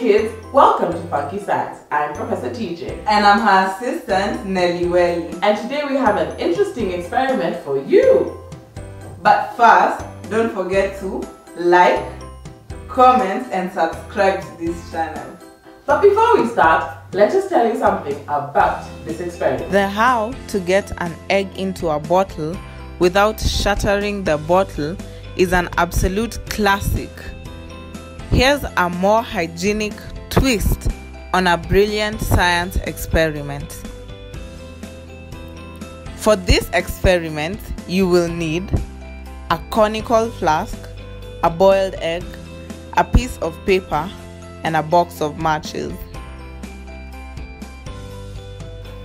kids, welcome to FunKe Science. I'm Professor TJ. And I'm her assistant, Nelly Welly. And today we have an interesting experiment for you. But first, don't forget to like, comment and subscribe to this channel. But before we start, let us tell you something about this experiment. The how to get an egg into a bottle without shattering the bottle is an absolute classic. Here's a more hygienic twist on a brilliant science experiment. For this experiment, you will need a conical flask, a boiled egg, a piece of paper, and a box of matches.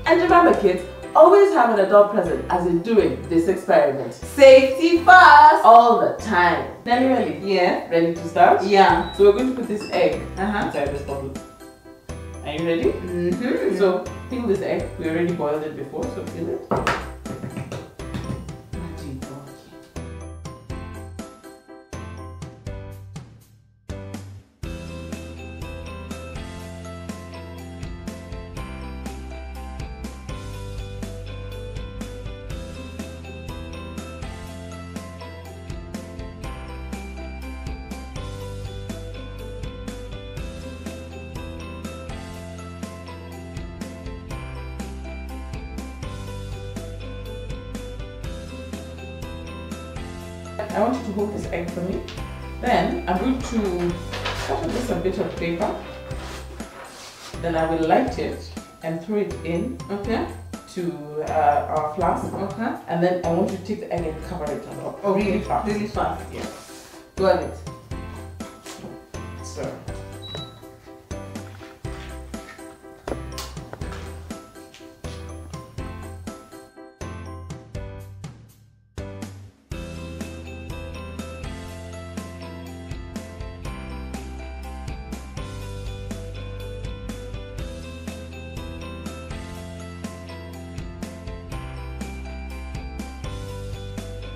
And remember kids, always have an adult present as you're doing this experiment. Safety first! All the time. Nelly Welly, Yeah. ready to start? Yeah. So we're going to put this egg Uh-huh. inside this bottle. Are you ready? Mm-hmm. So peel this egg. We already boiled it before, so peel it. I want you to hold this egg for me. Then I'm going to cut off just a bit of paper. Then I will light it and throw it in Okay. to uh, our flask. Okay. And then I want you to take the egg and cover it up Okay. really fast. Really fast. Yeah. Got it. So.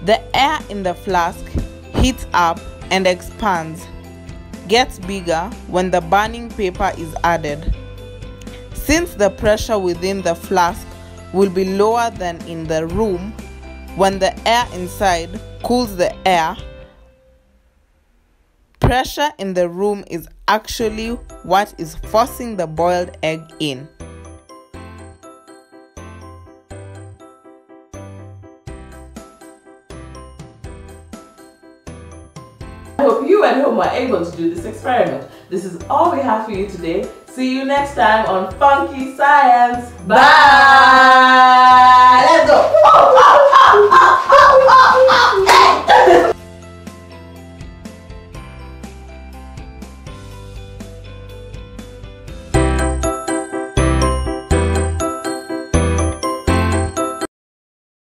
The air in the flask heats up and expands, gets bigger when the burning paper is added. Since the pressure within the flask will be lower than in the room, when the air inside cools the air, pressure in the room is actually what is forcing the boiled egg in. You at home are able to do this experiment. This is all we have for you today. See you next time on FunKe Science. Bye! Let's